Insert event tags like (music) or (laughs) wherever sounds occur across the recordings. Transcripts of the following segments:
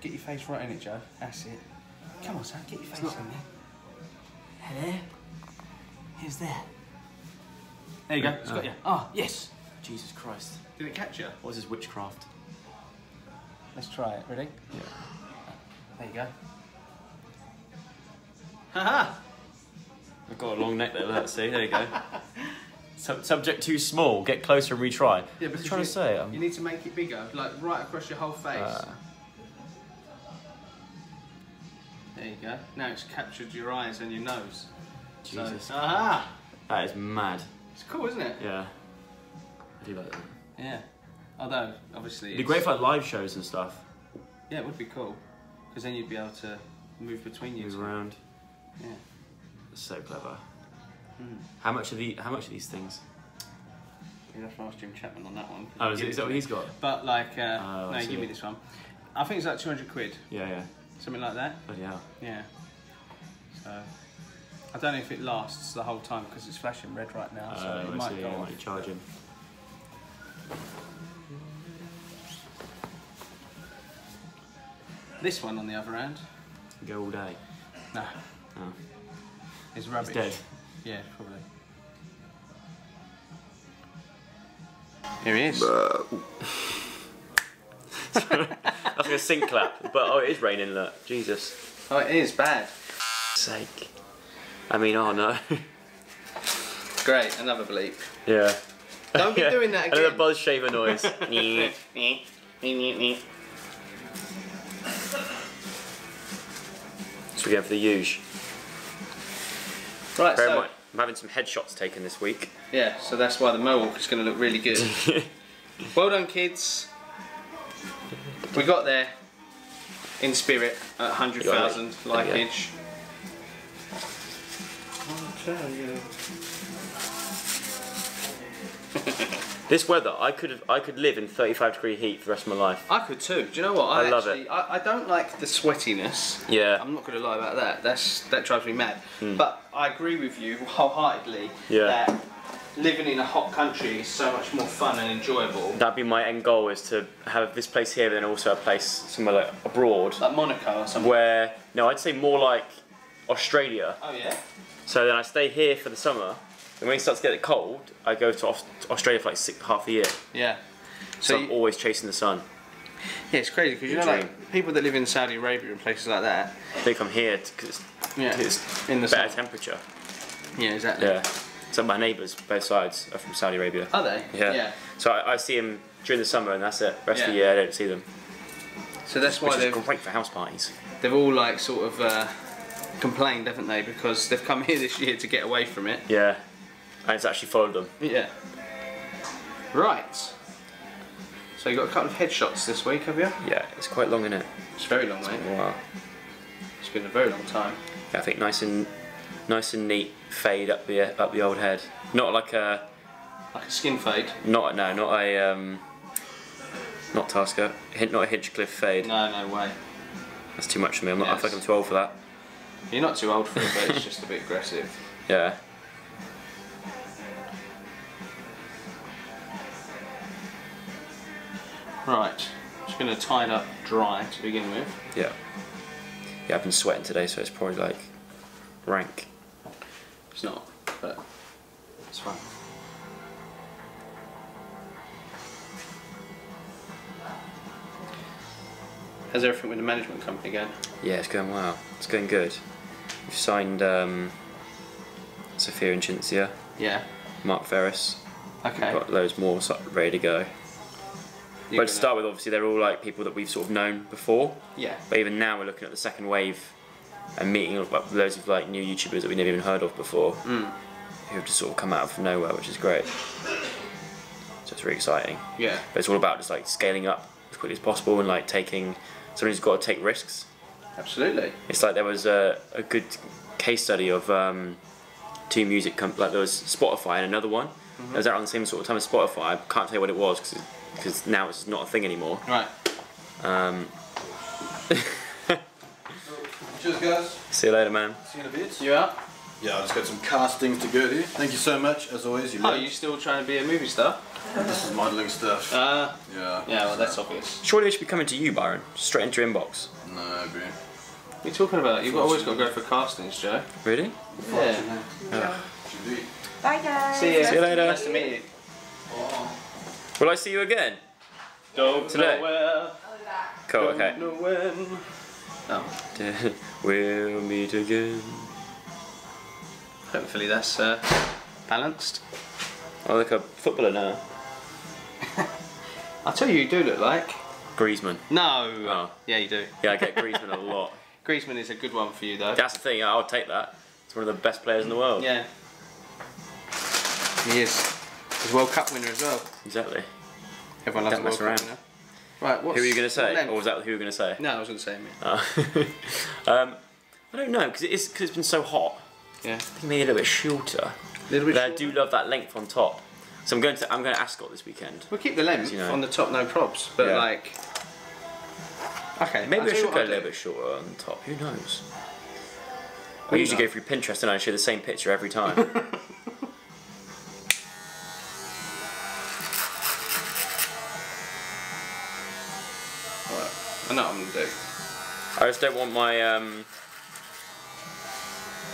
Get your face right in it, Joe. That's it. Come on, son. Get your face not- in there. Hello? Who's there? There you go. It's got you. Oh, ah, yes. Jesus Christ. Did it catch you? What is this witchcraft? Let's try it. Ready? Yeah. Ah, there you go. Haha! I've got a long neck there, let's see, there you go. (laughs) Sub- subject too small, get closer and retry. Yeah, but I'm trying you, to say. Um, you need to make it bigger, like right across your whole face. uh, there you go. Now it's captured your eyes and your nose. So- Jesus. aha! that is mad. It's cool, isn't it? Yeah. I do like that. Yeah. Although, obviously. It'd be great for like, live shows and stuff. Yeah, it would be cool. Because then you'd be able to move between you Move around. Yeah. So clever. Mm. How much are the how much are these things? You'd have to ask Jim Chapman on that one. Oh, is, it, is that what he's got? But like, uh, Oh, no, give me this one. I think it's like 200 quid, Yeah, yeah. something like that. Bloody hell. Yeah. So, I don't know if it lasts the whole time because it's flashing red right now, so Uh, it I might see, go yeah, might charge him. This one, on the other hand, Go all day. no, Oh. it's rubbish. He's dead. Yeah, probably. Here he is. (laughs) That's like a sink clap, but oh, it is raining. Look, Jesus. Oh, it is bad. Sake. I mean, oh no. Great, another bleep. yeah. Don't be (laughs) doing that again. Another again. buzz shaver noise. (laughs) so we're going for the huge. Right, Bear in so mind, I'm having some headshots taken this week. yeah, so that's why the mohawk is going to look really good. (laughs) well done, kids. We got there in spirit at 100,000 You got it. (laughs) This weather, I could have, I could live in 35 degree heat for the rest of my life. I could too. Do you know what? I love actually, I, I don't like the sweatiness. Yeah. I'm not going to lie about that. That's that drives me mad. Hmm. But I agree with you (laughs) wholeheartedly Yeah. that living in a hot country is so much more fun and enjoyable. That'd be my end goal is to have this place here, but then also a place somewhere like abroad, Like Monaco or something. where no, I'd say more like Australia. Oh yeah. So then I stay here for the summer, and when it starts to get cold, I go to Australia for like six, half a year. Yeah. So, So I'm always chasing the sun. yeah, it's crazy because you know, Dream. like people that live in Saudi Arabia and places like that. They come here because it's, Yeah. it's in the better sun. temperature. Yeah, exactly. Yeah. Some of my neighbours, both sides, are from Saudi Arabia. Are they? Yeah. Yeah. So I, I see them during the summer, and that's it. Rest of the year, I don't see them. So that's why they've great for house parties. they've all like sort of uh, complained, haven't they? Because they've come (laughs) here this year to get away from it. Yeah. And it's actually followed them. Yeah. Right. So you got a couple of headshots this week, have you? Yeah, it's quite long in it. It's very long, mate. Wow. It's been a very long time. Yeah, I think nice and nice and neat fade up the up the old head. Not like a Like a skin fade. not no not a um not Tasker. Not a Hinchcliffe fade. No, no way. That's too much for me. I'm not, I Yes. feel like I'm too old for that. You're not too old for it, but it's just a bit aggressive. (laughs) Yeah. Right. Just going to tie it up dry to begin with. Yeah. Yeah, I've been sweating today, so it's probably like rank. It's not, but it's fine. How's everything with the management company going? Yeah, it's going well. It's going good. We've signed um, Sophia and Cinzia, Yeah. Mark Ferris. Okay. Got loads more ready to go. You're but to start with, obviously, they're all like people that we've sort of known before. Yeah. But even now, we're looking at the second wave and meeting like, loads of like new YouTubers that we never even heard of before, Mm. who have just sort of come out of nowhere, which is great. So it's really exciting. Yeah. But it's all about just like scaling up as quickly as possible and like taking. Who's got to take risks. Absolutely. It's like there was a, a good case study of um, two music companies, like there was Spotify and another one. Mm-hmm. It was out on the same sort of time as Spotify. I can't tell you what it was because now it's not a thing anymore. Right. Um, (laughs) Cheers, guys. see you later, man. See you in a bit. You out? Yeah, I just got some castings to go to. Thank you so much, as always. You Oh, know. you still trying to be a movie star? This is modelling stuff. Uh, yeah. yeah, well, that's obvious. Surely it should be coming to you, Byron. Straight into your inbox. No, bro. What are you talking about? You've always got to go for castings, Joe. Really? Yeah. Bye guys. See you. See you later. Nice to meet you. Will I see you again? Don't Today? know where. Cool, don't okay. know when. Oh, (laughs) we'll meet again. hopefully that's uh, balanced. I look a footballer now. (laughs) I'll tell you, you do look like. Griezmann. No. Oh. Yeah, you do. Yeah, I get (laughs) Griezmann a lot. Griezmann is a good one for you, though. That's the thing, I'll take that. It's one of the best players in the world. Yeah. He is. He's World Cup winner as well. Exactly. Everyone loves Don't mess World around. Cup winner. Right, what's Who are you going to say? Or was that who you were going to say? No, I was going to say me. Oh. (laughs) um, I don't know, because it is, cause it's been so hot. Yeah. I think maybe a little bit shorter. little bit But I do love that length on top. So I'm going to I'm going to Ascot this weekend. We'll keep the length You know. on the top, no props. But Yeah. like, okay, Maybe I should go a little bit shorter on the top. Who knows? I usually go through Pinterest and I show the same picture every time. (laughs) Right, I know what I'm gonna do. I just don't want my um,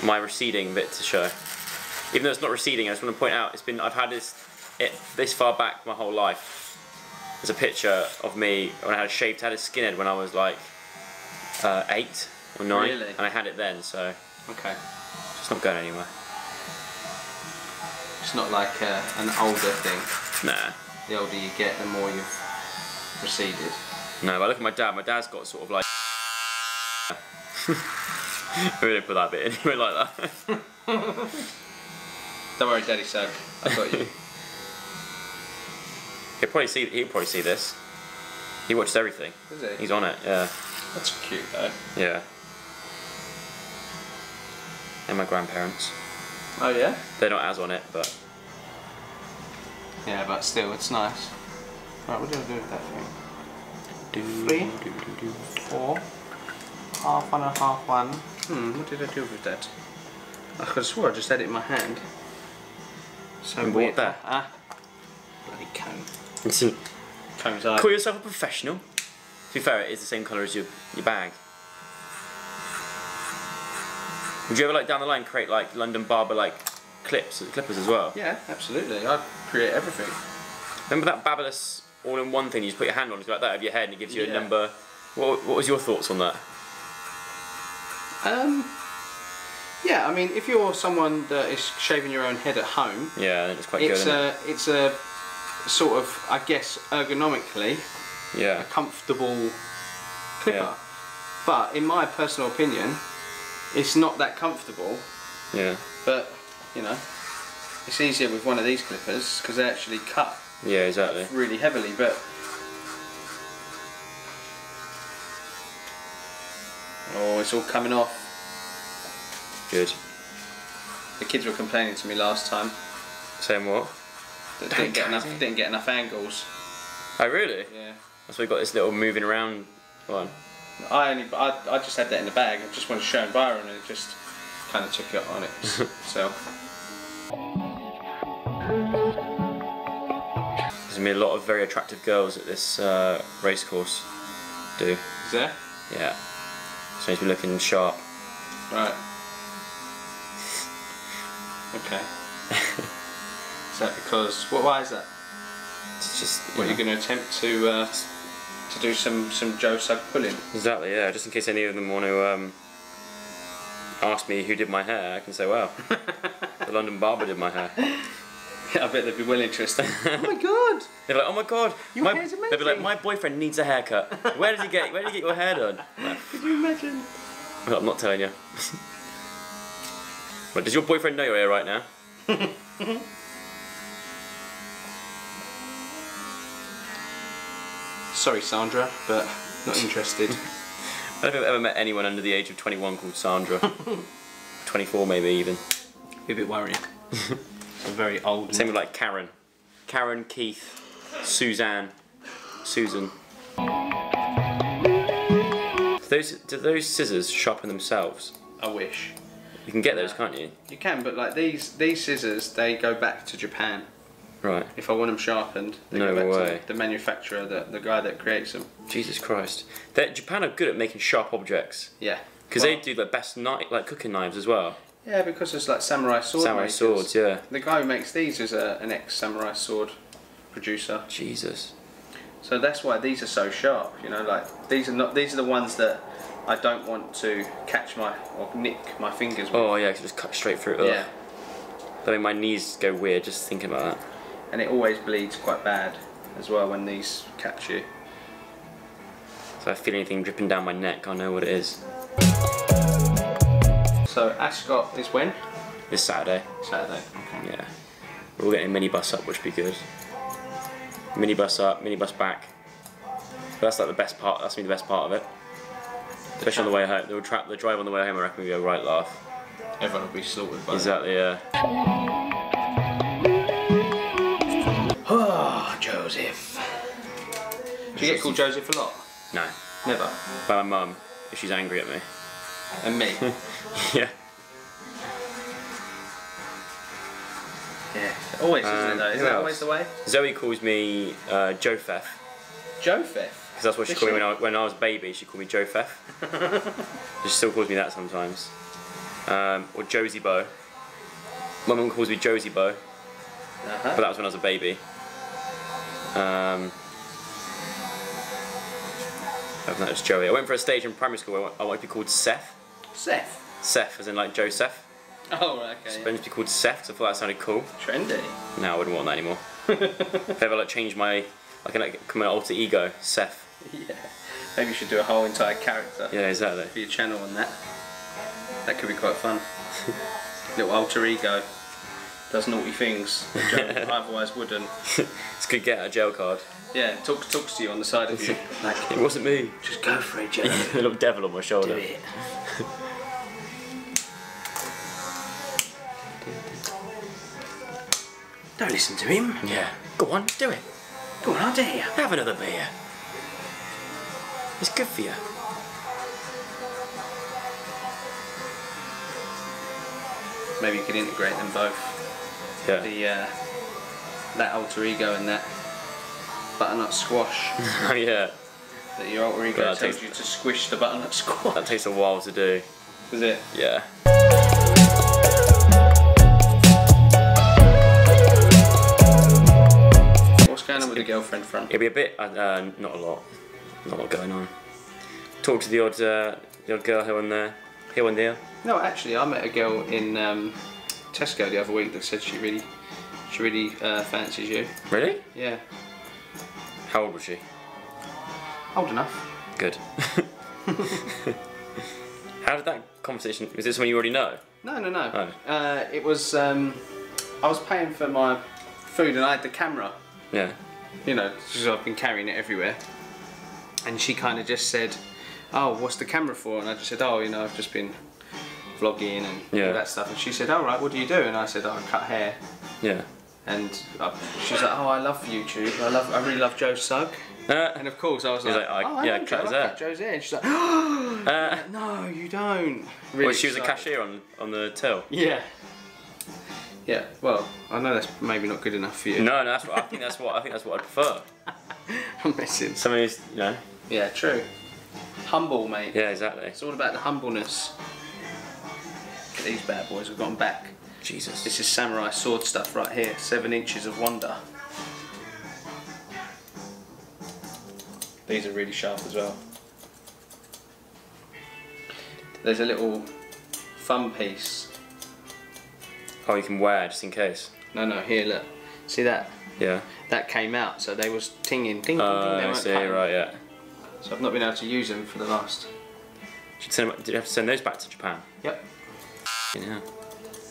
my receding bit to show. Even though it's not receding, I just want to point out it's been I've had this it this far back my whole life. There's a picture of me when I had a shaved head, a skinhead when I was like uh, eight or nine, Really? and I had it then, so Okay, it's not going anywhere. it's not like uh, an older thing. Nah. The older you get, the more you've receded. No, but I look at my dad. My dad's got sort of like. (laughs) we didn't put that bit in, (laughs) anywhere like that. (laughs) Don't worry, Daddy Sugg. I've got you. he'll probably see. He'll probably see this. He watches everything. Is he? He's on it. Yeah. That's cute though. Yeah. And my grandparents. Oh yeah. They're not as on it, but Yeah, but still, it's nice. Right, what do I do with that thing? Do, Three. do, do, do. Four. Half one and half one. Hmm, what did I do with that? I could have swore I just had it in my hand. So And weird. what? Ah. Bloody cone. Call Cone's eye. yourself a professional. To be fair, it is the same colour as your your bag. Would you ever like down the line create like London Barber like clips clippers as well? Yeah, absolutely. I'd create everything. Remember that Babyliss all-in-one thing? You just put your hand on, it's like that of your head, and it gives you Yeah. a number. What, what was your thoughts on that? Um. Yeah, I mean, if you're someone that is shaving your own head at home, Yeah, it's quite it's good. a it's a sort of I guess ergonomically? Yeah. comfortable clipper. Yeah. But in my personal opinion, it's not that comfortable. Yeah. But you know, it's easier with one of these clippers because they actually cut Yeah, exactly. really heavily. But oh, it's all coming off. Good. The kids were complaining to me last time Saying what? that Don't didn't get enough it. didn't get enough angles. Oh, really? Yeah. That's why we got this little moving around one. I only I, I just had that in the bag. I just wanted to show Byron and it just kind of took it on itself. There's (laughs) gonna be a lot of very attractive girls at this uh, race course. Do Is there? yeah. So be looking sharp. Right. Okay. (laughs) is that because what? Why is that? It's just What you you're going to attempt to uh, to do some some Joe Sugg pulling? exactly yeah. Just in case any of them want to um, ask me who did my hair, I can say, well, (laughs) the London barber did my hair. (laughs) I bet they'd be well interested. oh my (laughs) god! They're like, oh my god, Your my, hair's they'll be like, my boyfriend needs a haircut. Where did you get? Where did you get your hair done? Like, Could you imagine? Well, I'm not telling you. (laughs) but does your boyfriend know you're here right now? Sorry, Sandra, but not interested. I don't think I've ever met anyone under the age of 21 called Sandra. 24 maybe even. be a bit worrying. It's a very old. Same with like Karen. Karen, Keith, Suzanne, Susan. Do those, do those scissors sharpen themselves? I wish. You can get those, can't you? You can, but like these these scissors, they go back to Japan. Right. If I want them sharpened, they No go back way. to the manufacturer, the, the guy that creates them. Jesus Christ. That Japan are good at making sharp objects. Yeah. Because Well, they do the best knife, like cooking knives as well. Yeah, because it's like samurai sword Samurai makers. swords, yeah. The guy who makes these is a, an ex-samurai sword producer. Jesus. So that's why these are so sharp. You know, like these are not. These are the ones that I don't want to catch my or nick my fingers with. Oh yeah, 'cause it just cut straight through. Ugh. yeah. I mean, my knees go weird just thinking about that. And it always bleeds quite bad as well when these catch you. So if I feel anything dripping down my neck, I know what it is. So Ascot is when? This Saturday. Saturday. Okay. Yeah. We're all getting a minibus up, which would be good. Minibus up, minibus back. But that's like the best part. That's gonna be the best part of it. Especially on the way home. The, tra- the drive on the way home, I reckon we go right laugh. Everyone will be slaughtered by Exactly. Yeah. Oh, Joseph. Do you get called Joseph a lot? No. Never. By my mum, if she's angry at me. And me. (laughs) yeah. yeah. Always, isn't it Um, though? Is that else? always the way? Zoe calls me uh, Jopheth. Joseph. Because that's what she called me when I, when I was a baby. She called me Jopheth. (laughs) she still calls me that sometimes. Um, or Josie Bo. My mum calls me Josie Bo, Uh-huh. but that was when I was a baby. Um, that, it's Joey. I went for a stage in primary school where I wanted to be called Seth. Seth. Seth, as in like Joseph. Oh, right, I okay. wanted to be called Seth because I thought that sounded cool. Trendy. No, I wouldn't want that anymore. (laughs) if I ever like change my, I can like become an alter ego, Seth. Yeah. Maybe you should do a whole entire character Yeah, exactly. for your channel on that. That could be quite fun. (laughs) Little alter ego. Does naughty things (laughs) Joe otherwise wouldn't. It's good get a jail card. Yeah, talk, talks to you on the side of you. Like, It wasn't me. just go for it, Joe. a (laughs) little devil on my shoulder. Do it. (laughs) Don't listen to him. Yeah. Go on, do it. Go on, I dare you. Have another beer. It's good for you. Maybe you could integrate them both. Yeah. The uh, that alter ego and that butternut squash. (laughs) oh yeah. that your alter ego that tells takes- you to squish the butternut (laughs) squash. That takes a while to do. Is it? Yeah. What's going on with the girlfriend front? It'll be a bit. Uh, uh, not a lot. Not a lot going on. Talk to the odd, uh, the odd girl here and there, here and there. No, actually, I met a girl in um, Tesco the other week that said she really, she really uh, fancies you. Really? Yeah, How old was she? old enough. Good. (laughs) How did that conversation? Was this someone you already know? No, no, no. Oh. Uh, it was. Um, I was paying for my food and I had the camera. Yeah. You know, because I've been carrying it everywhere. And she kind of just said, "Oh, what's the camera for?" And I just said, "Oh, you know, I've just been vlogging and Yeah. all that stuff." And she said, "All right, what do you do?" And I said, "Oh, I cut hair." Yeah. And uh, she was like, "Oh, I love YouTube. I love. I really love Joe Sugg." Uh, And of course, I was like, like, I- "Oh, I yeah, know Joe. his I hair." cut Joe's hair." And she's like, (gasps) uh, "No, you don't." Really well, she was a cashier on on the till. Yeah. Yeah. Well, I know that's maybe not good enough for you. No, no, that's what I think. That's what I think. That's what I prefer. (laughs) I'm missing. Someone who's, you know. Yeah, true. Humble, mate. Yeah, exactly. It's all about the humbleness. Look at these bad boys. We've got 'em back. Jesus. This is samurai sword stuff right here. Seven inches of wonder. These are really sharp as well. There's a little thumb piece. Oh, you can wear just in case. No, no, here, look. See that? Yeah. That came out, so they was tinging, ting, ting, ting. Oh, they I weren't see. cutting. Right. Yeah. So I've not been able to use them for the last. Should send. Did you have to send those back to Japan? Yep. Yeah.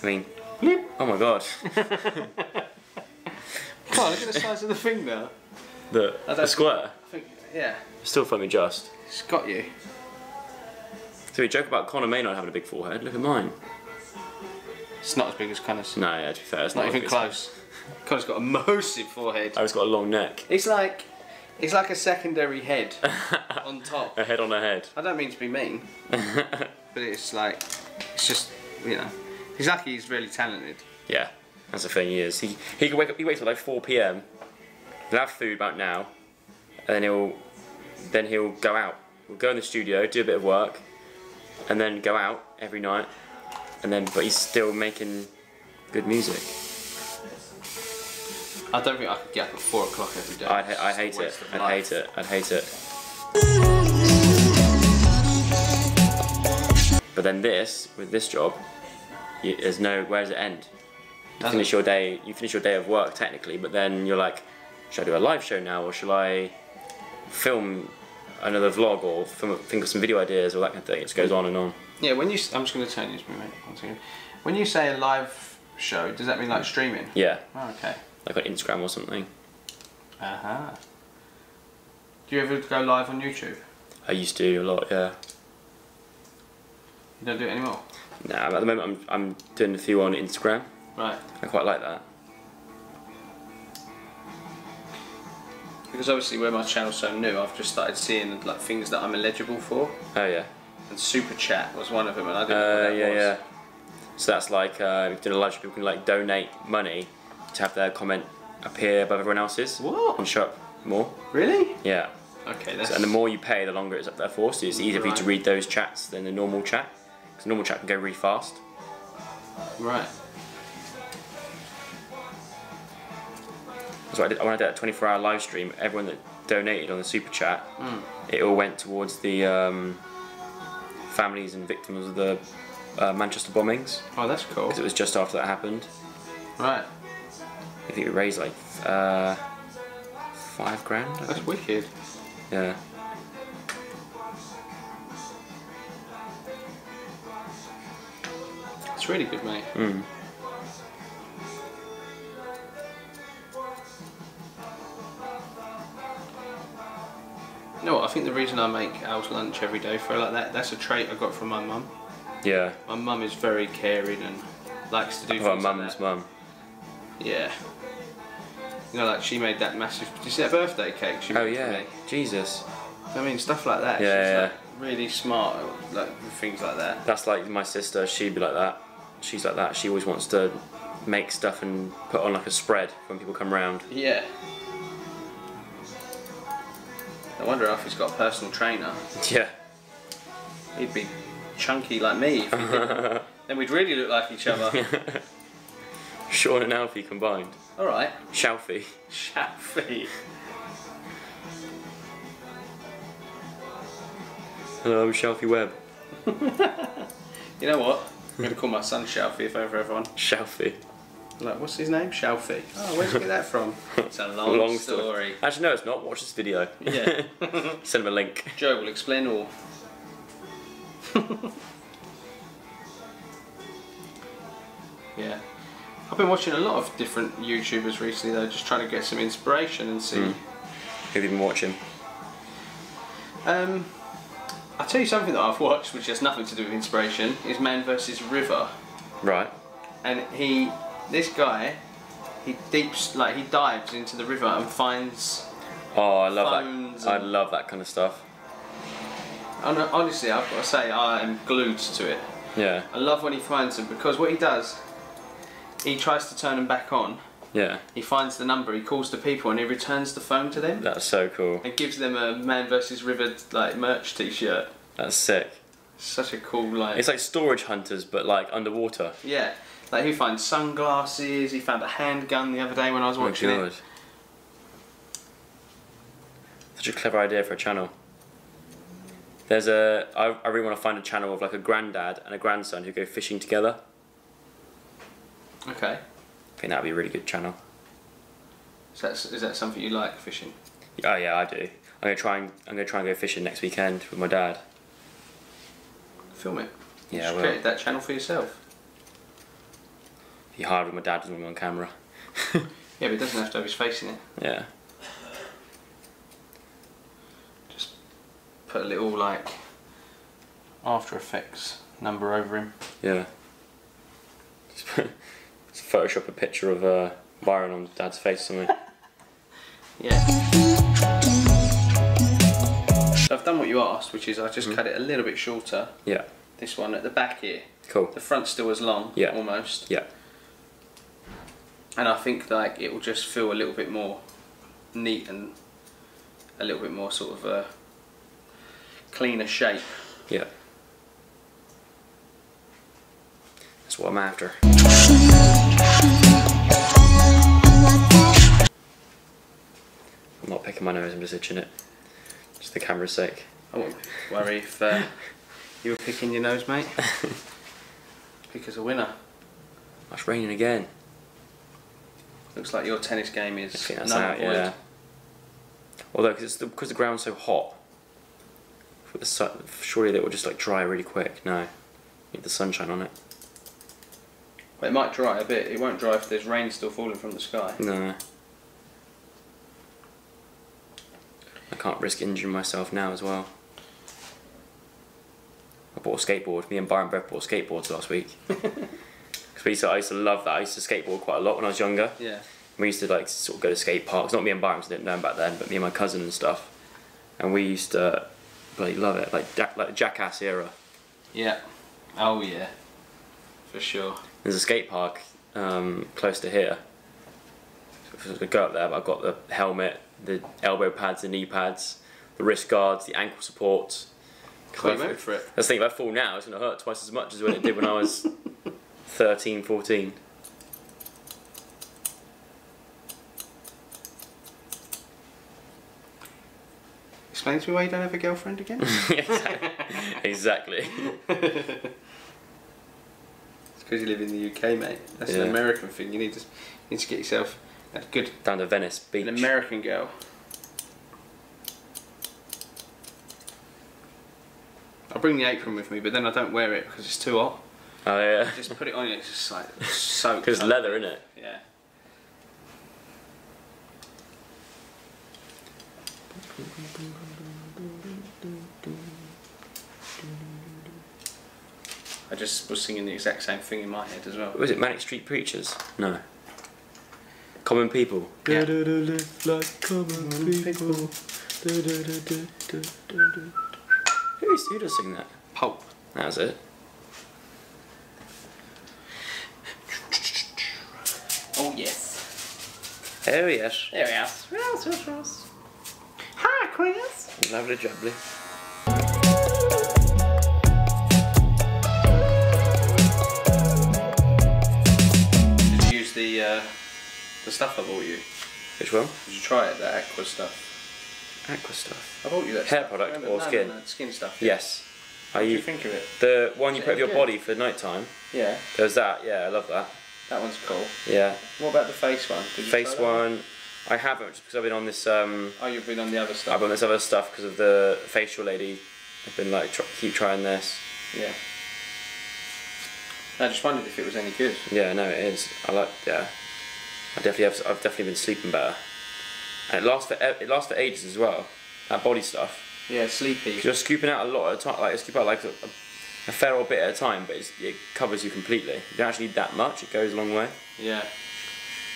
I mean. Oh my god. (laughs) Look at the size of the. The, I the don't- square. I think, yeah, Still funny just. it's got you. So we joke about Conor Maynard having a big forehead. Look at mine. It's not as big as Conor's. No, yeah, to be fair, it's Not not, even close. Conor's got a massive forehead. Oh, it's got a long neck. It's like, it's like a secondary head (laughs) on top. A head on a head. I don't mean to be mean, (laughs) but it's like, it's just, you know, he's lucky he's really talented. Yeah. That's the thing. He is. He he can wake up. He wakes up like 4 p.m. He'll have food about now, and then he'll then he'll go out. He'll go in the studio, do a bit of work, and then go out every night. And then, but he's still making good music. I don't think I could get up at four o'clock every day. I'd, ha- I'd hate it. I'd life. hate it. I'd hate it. But then this, with this job, you, there's no. Where does it end? You Doesn't finish your day. You finish your day of work technically, but then you're like, should I do a live show now, or shall I film another vlog, or film, think of some video ideas, or that kind of thing? It just goes on and on. Yeah, when you, I'm just going to turn you to me, mate. One second. When you say a live show, does that mean like streaming? Yeah, Oh, okay. like on Instagram or something. Uh huh. Do you ever go live on YouTube? I used to a lot. Yeah. You don't do it anymore. Nah, at the moment I'm I'm doing a few on Instagram. Right. I quite like that. Because obviously, where my channel's so new, I've just started seeing like things that I'm eligible for, Oh yeah. and Super Chat was one of them, and I didn't know Uh, what that yeah, was. yeah. So that's like uh, doing a lot of people can like donate money to have their comment appear above everyone else's What? and show up more. Really? Yeah. Okay, that's. So, and the more you pay, the longer it's up there for. So it's easier for you to read those chats than the normal chat. Because normal chat can go really fast. Right. So I did, when I did a 24-hour live stream, everyone that donated on the super chat, Hmm. it all went towards the um, families and victims of the uh, Manchester bombings. Oh, that's cool. Because it was just after that happened. Right. I think it raised like uh, five grand. I That's think. wicked. Yeah. It's really good, mate. Mm. You know what? I think the reason I make Al's lunch every day for like that, that's a trait I got from my mum. Yeah. My mum is very caring and likes to do Well, things like mum's that. mum. Yeah. You know, like she made that massive. Did you see that birthday cake she made Oh yeah. Jesus. I mean, stuff like that. Yeah, She's yeah. like really smart, like things like that. That's like my sister. She'd be like that. She's like that. She always wants to make stuff and put on like a spread when people come round. Yeah. I wonder if he's got a personal trainer. Yeah. He'd be chunky like me. If (laughs) then we'd really look like each other. (laughs) Sean and Alfie combined. All right. Shalfie. Shafi. Hello, I'm Shalfie Webb. (laughs) You know what? I'm gonna call my son Shalfi if over everyone. Shalfie. Like, what's his name? Shalfi. Oh, where'd you get that from? (laughs) It's a long, story. Actually, no, it's not. Watch this video. Yeah. (laughs) Send him a link. Joe will explain all. (laughs) yeah. I've been watching a lot of different YouTubers recently though, just trying to get some inspiration and see. Mm. Who've you been watching? Um, I'll tell you something that I've watched which has nothing to do with inspiration, is Man vs. River. Right. And he, this guy, he deeps, like he dives into the river and finds Oh, I love that. I love that kind of stuff. And honestly, I've got to say, I am glued to it. Yeah. I love when he finds them because what he does, he tries to turn them back on. Yeah. He finds the number, he calls the people, and he returns the phone to them That's so cool. and gives them a Man vs River like merch T-shirt. That's sick. Such a cool like. It's like storage hunters, but like underwater. yeah, like he finds sunglasses. He found a handgun the other day when I was Oh watching god. it. Such a clever idea for a channel. There's a. I, I really want to find a channel of like a granddad and a grandson who go fishing together. Okay, I think that'd be a really good channel. so that's, is that something you like fishing? Oh yeah, I do. I'm gonna try and I'm gonna try and go fishing next weekend with my dad. Film it. Yeah, you I will. create that channel for yourself. Be hard when my dad doesn't want me on camera. (laughs) Yeah, but it doesn't have to have his face in it. Yeah. Just put a little like After Effects number over him. Yeah. Just, put- just Photoshop a picture of uh, Byron on dad's face or something. (laughs) Yeah. So I've done what you asked, which is I just cut it a little bit shorter. Yeah. This one at the back here. Cool. The front still as long, Yeah. almost. Yeah. and I think like it will just feel a little bit more neat and a little bit more sort of a cleaner shape. Yeah. That's what I'm after. Not picking my nose, I'm just itching it. Just the camera's sake. I wouldn't worry if uh, you were picking your nose, mate. (laughs) Pick as a winner. It's raining again. Looks like your tennis game is null out, void. yeah. Although, because the, 'cause the ground's so hot, for the sun, surely it will just like dry really quick. No, need the sunshine on it. But it might dry a bit. It won't dry if there's rain still falling from the sky. No. I can't risk injuring myself now as well. I bought a skateboard. Me and Byron both bought skateboards last week. (laughs) Because we used to, I used to love that. I used to skateboard quite a lot when I was younger. Yeah. We used to like sort of go to skate parks. Not me and Byron, I didn't know him back then, but me and my cousin and stuff. And we used to bloody love it, like like Jackass era. Yeah. Oh yeah. For sure. There's a skate park um, close to here. So I go up there, but I've got the helmet, the elbow pads, the knee pads, the wrist guards, the ankle supports. Meant for it. The thing, if I fall now, it's going to hurt twice as much as when it did when I was (laughs) 13, 14. Explain to me why you don't have a girlfriend again. (laughs) exactly. (laughs) It's because you live in the UK, mate. That's Yeah. an American thing. You need to you need to get yourself a good Down to Venice Beach. an American girl. I bring the apron with me, but then I don't wear it because it's too hot. oh yeah. Just put it on. It's just like (laughs) so. Because it's leather, isn't it? Yeah. I just was singing the exact same thing in my head as well. Was it Manic Street Preachers? No. Common People. Yeah. Live like common people. Who, is, who does sing that? Pulp. That was it. Oh yes. Oh yes. There we are. Rouse, rouse, rouse. Hi, Chris. Lovely jubbly. Did you use the uh, the stuff I bought you? Which one? Did you try it? The aqua stuff. Aqua stuff. I bought you that. Hair stuff. product Remember? or No, skin? No, no, skin stuff. Yes. Are What do you you think of it? the one you put over your body for night time? Yeah, There's that. Yeah, I love that. that one's cool. Yeah. What about the face one? Face that one. I haven't just because I've been on this. Um, Oh, you've been on the other I've stuff. been on this other stuff because of the facial lady. I've been like tr- keep trying this. Yeah. I just wondered if it was any good. Yeah, no, it is. I like. Yeah, I definitely have. I've definitely been sleeping better, and it lasts for it lasts for ages as well. That body stuff. Yeah, sleepy. You're scooping out a lot at a time. Like you scoop out like a, a fair old bit at a time, but it covers you completely. You don't actually need that much. It goes a long way. Yeah.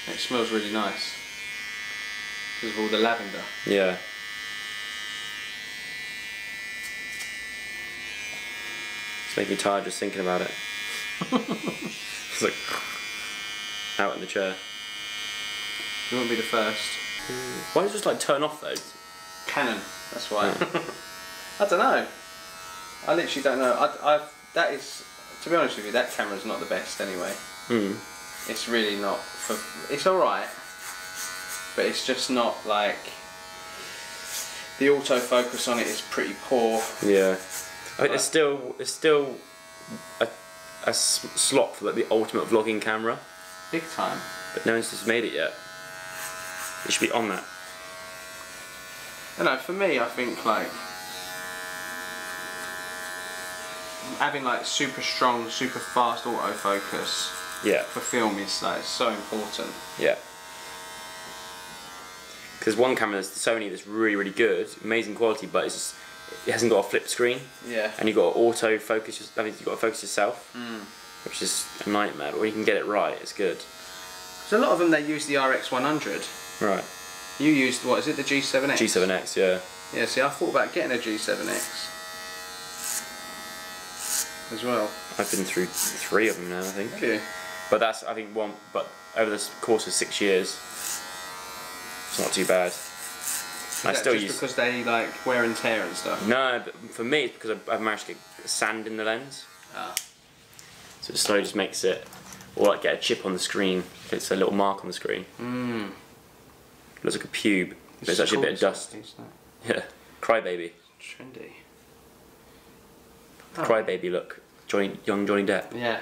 It smells really nice. Because of all the lavender. Yeah. It's making me tired just thinking about it. (laughs) it's like out in the chair. You won't be the first. Why does it just like turn off though? Canon. That's why. (laughs) (laughs) I don't know. I literally don't know. I, I, that is, to be honest with you, that camera's not the best anyway. Hmm. It's really not. For, it's alright. But it's just not like. The autofocus on it is pretty poor. Yeah. I think there's still there's still a, a slot for like the ultimate vlogging camera, Big time. but no one's just made it yet. It should be on that. I know, for me, I think like having like super strong, super fast autofocus Yeah. for film is like so important. Yeah. Because one camera, there's the Sony that's really, really good, amazing quality, but it's just, it hasn't got a flip screen, Yeah. and you've got to auto focus. I mean, you've got to focus yourself, Mm. which is a nightmare. But when you can get it right, it's good. There's a lot of them they use the RX 100. Right. You used what is it, the G7X? G7X, yeah. Yeah. See, I thought about getting a G7X as well. I've been through three of them now, I think. Have you? But that's, I think, one. But over the course of six years. It's not too bad. Is I still just use. because they like wear and tear and stuff. No, but for me, it's because I've- I've managed to get sand in the lens. Ah. So it slowly just makes it, or like get a chip on the screen. It's a little mark on the screen. Mm. Looks like a pube, but it's actually a bit of dust. (laughs) Yeah, crybaby, Trendy. crybaby look. Johnny, young Johnny Depp. Yeah.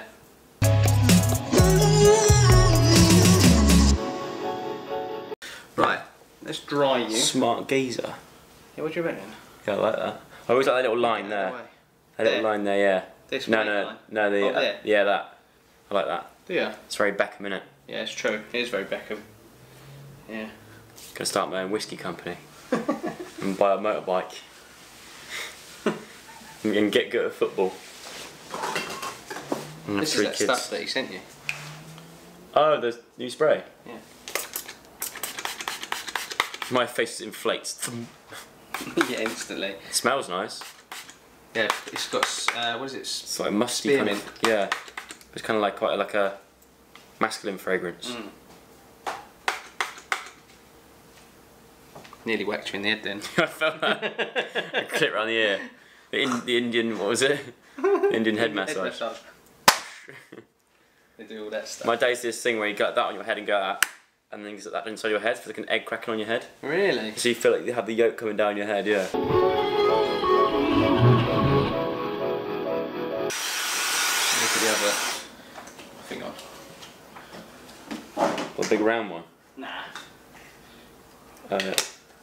Right. Let's dry you. Smart geezer. Yeah, what do you reckon? Yeah, I like that. I always like that little line there. That little line there, yeah. This no, no, line? no, the Oh, uh, yeah that. I like that. Yeah. It's very Beckham, innit? Yeah, it's true. It is very Beckham. Yeah. Gonna start my own whiskey company and buy a motorbike and get good at football. And have This is that kids. stuff that he sent you. Oh, the new spray. Yeah. My face inflates. (laughs) yeah, instantly. It smells nice. Yeah, it's got uh, what is it? It's like musty kind of. Yeah. It's kind of like quite like a masculine fragrance. Mm. Nearly whacked you in the head then. (laughs) I felt that. a (laughs) clip around the ear. The, in, the Indian, what was it? The Indian head massage. (laughs) they do all that stuff. My day's this thing where you got that on your head and go ah, and then you get that inside your head for like an egg cracking on your head. really? So you feel like you have the yolk coming down your head, yeah. Look at the other thing on. A big round one. Nah. Uh,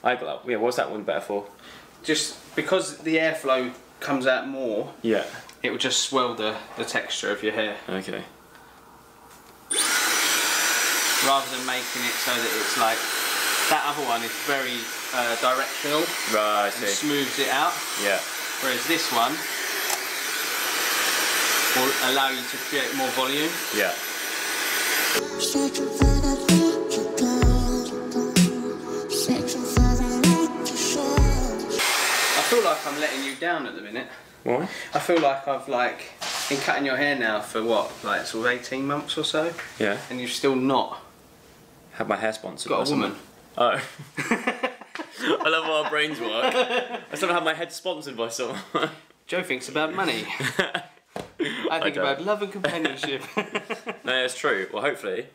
I got. Yeah, what's that one better for? Just because the airflow comes out more, Yeah. it will just swell the, the texture of your hair Okay. rather than making it so that it's like that other one is very uh, directional Right, I and smooths it out, Yeah. whereas this one will allow you to create more volume. Yeah. Like I'm letting you down at the minute. Why? I feel like I've like been cutting your hair now for what, like sort of 18 months or so, Yeah. and you've still not had my hair sponsored. got a someone. woman. Oh. (laughs) I love how our brains work. I still have my head sponsored by someone. Joe thinks about money. (laughs) I think don't. about love and companionship. (laughs) no, it's true. Well, hopefully.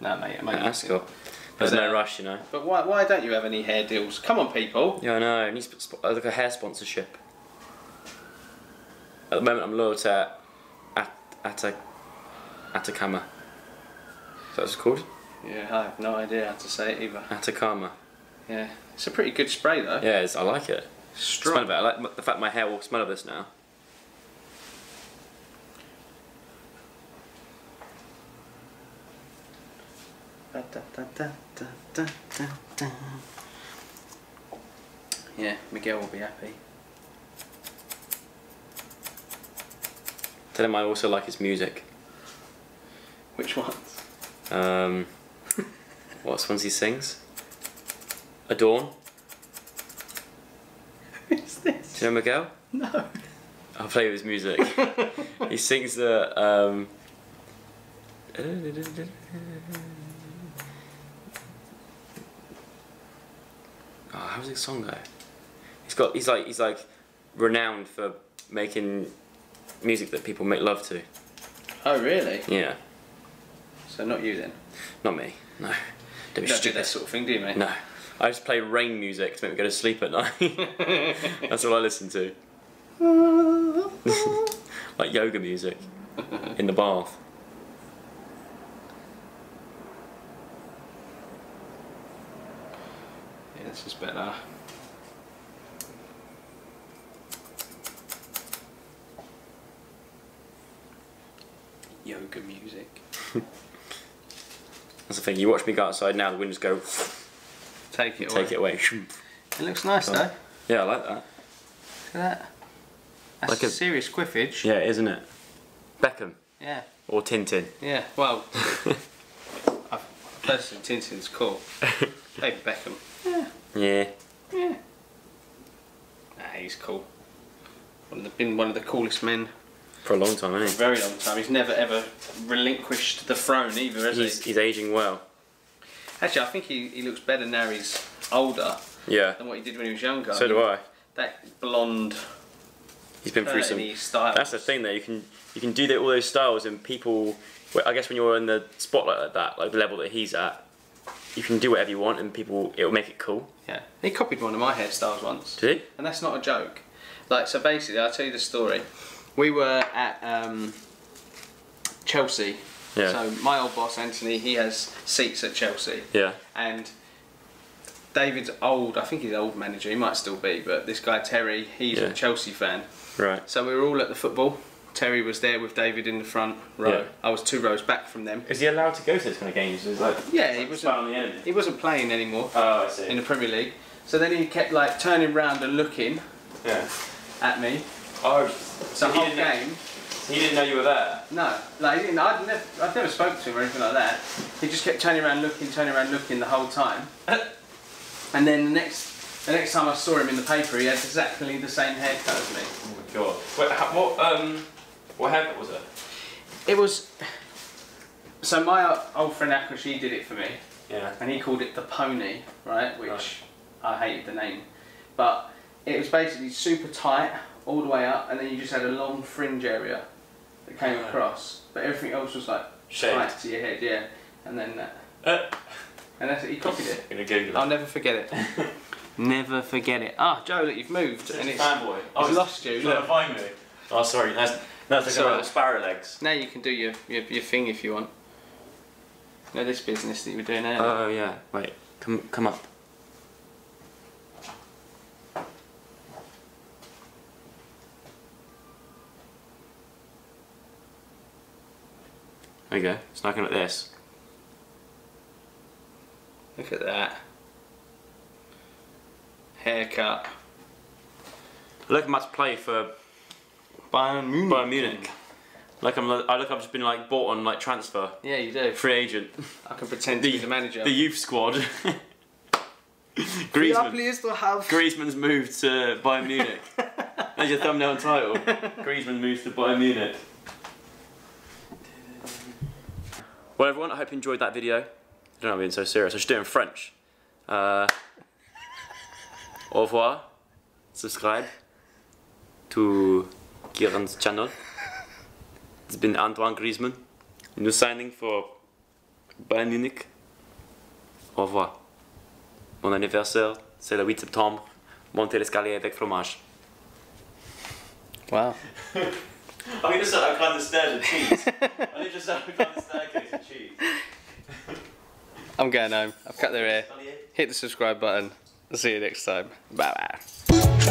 no, mate, I'm only That's cool. There's But, no uh, rush, you know. But why, why don't you have any hair deals? Come on, people. Yeah, I know. I need like a hair sponsorship. At the moment, I'm loyal to At- Ata- Atacama. Is that what it's called? Yeah, I have no idea how to say it either. Atacama. Yeah, it's a pretty good spray though. Yeah, I like it. Strong. Smell of it. I like the fact my hair will smell of this now. Yeah, Miguel will be happy. Tell him I also like his music. Which ones? Um, what ones he sings? Adorn. (laughs) Who's this? Do you know Miguel? No. I'll play with his music. (laughs) he sings the. Um, (laughs) oh, how's his song go? He's got. He's like. He's like renowned for making music that people make love to. Oh really? Yeah, So not you then? not me. No, don't You don't do that sort of thing, do you, mate? No, I just play rain music to make me go to sleep at night. (laughs) That's all I listen to. (laughs) like yoga music in the bath. Yeah, this is better. Yoga music. (laughs) That's the thing. You watch me go outside now. The windows go. Take it Take it away. away. It looks nice though. Yeah, I like that. Look at that. That's Like a- serious quiffage. Yeah, isn't it? Beckham Yeah. or Tintin. Yeah. Well, (laughs) I personally, Tintin's cool. (laughs) David Beckham. Yeah. Yeah. Yeah. Nah, he's cool. One of the, been one of the coolest men For a long time, eh? a hasn't very long time. He's never ever relinquished the throne either, has? He's, he? he's aging well. Actually, I think he, he looks better now he's older Yeah. than what he did when he was younger. So do I. That blonde, He's been through some. curtainy style. That's the thing, though. You can you can do the, all those styles, and people. I guess when you're in the spotlight like that, like the level that he's at, you can do whatever you want, and people it'll make it cool. Yeah, he copied one of my hairstyles once. Did he? and that's not a joke. Like, so basically, I'll tell you the story. We were at um, Chelsea. Yeah. So my old boss Anthony, he has seats at Chelsea, Yeah. and David's old. I think he's old manager. He might still be, but this guy Terry, he's Yeah. a Chelsea fan. Right. So we were all at the football. Terry was there with David in the front row. Yeah. I was two rows back from them. Is he allowed to go to this kind of games? Is like Yeah, he wasn't. the. He wasn't playing anymore Oh, I see. in the Premier League. So then he kept like turning round and looking yeah. at me. Oh, So he whole didn't know- game. He didn't know you were there. No, like he didn't, I'd never, I'd never spoke to him or anything like that. He just kept turning around, looking, turning around, looking the whole time. (coughs) and then the next, the next time I saw him in the paper, he had exactly the same haircut as me. Oh my god. Wait, what um, what haircut was it? It was. So my old friend Akash, he did it for me, Yeah. and he called it the pony, right? Which Right. I hated the name, but it was basically super tight all the way up, and then you just had a long fringe area that came across, but everything else was like Shaved. tight to your head, yeah. And then that, Uh, and that's it. He copied it. gonna Google I'll never forget it. (laughs) never forget it. Ah, Joe, look, you've moved, and it's fanboy. I've lost you. Look. find me. Oh, sorry. That's that's like Sorry. little sparrow legs. Now you can do your, your your thing if you want. No, this business that you were doing earlier. Oh yeah. Wait. Come come up. There you go. It's not looking like this. Look at that. Haircut. Look, I'm about to play for Bayern Munich. Bayern Munich. Like I'm, I look, I've just been like bought on like transfer, Yeah, you do. free agent. (laughs) I can pretend to be the manager. The youth squad. (laughs) Griezmann. pleased to have. Griezmann's moved to Bayern Munich. (laughs) There's your thumbnail and title. Griezmann moves to Bayern Munich. Well, everyone, I hope you enjoyed that video. I don't know, I'm being so serious. I should do it in French. Uh, au revoir. Subscribe to Kieron's channel. It's been Antoine Griezmann. New signing for Bayern Munich. Au revoir. Mon anniversaire, c'est le 8 septembre. Montez l'escalier avec fromage. Wow. I just said I climbed the stairs with cheese. I just said I climbed the staircase with cheese. (laughs) I'm going home. I've cut their hair. Hit the subscribe button. I'll see you next time. Bye bye. Thank